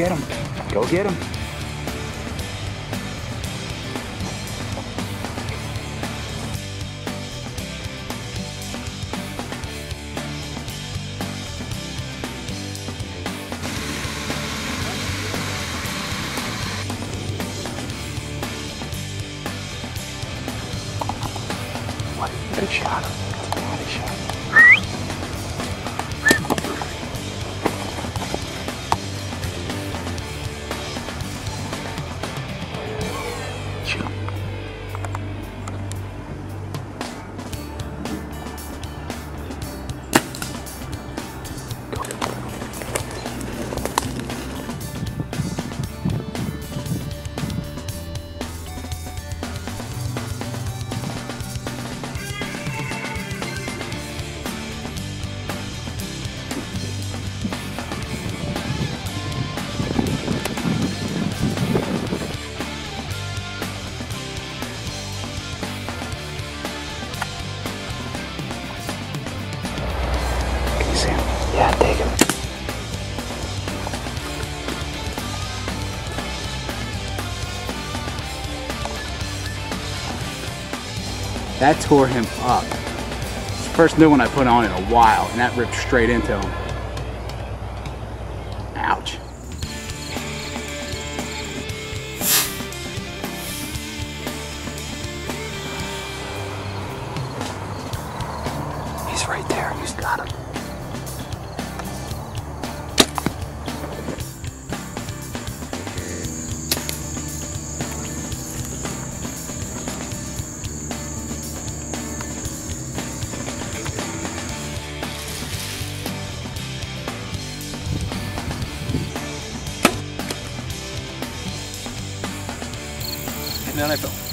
get him. Go get him. What? Good shot. Good shot. Yeah, take him. That tore him up. It's the first new one I put on in a while, and that ripped straight into him. Ouch. He's right there. He's got him. And fell.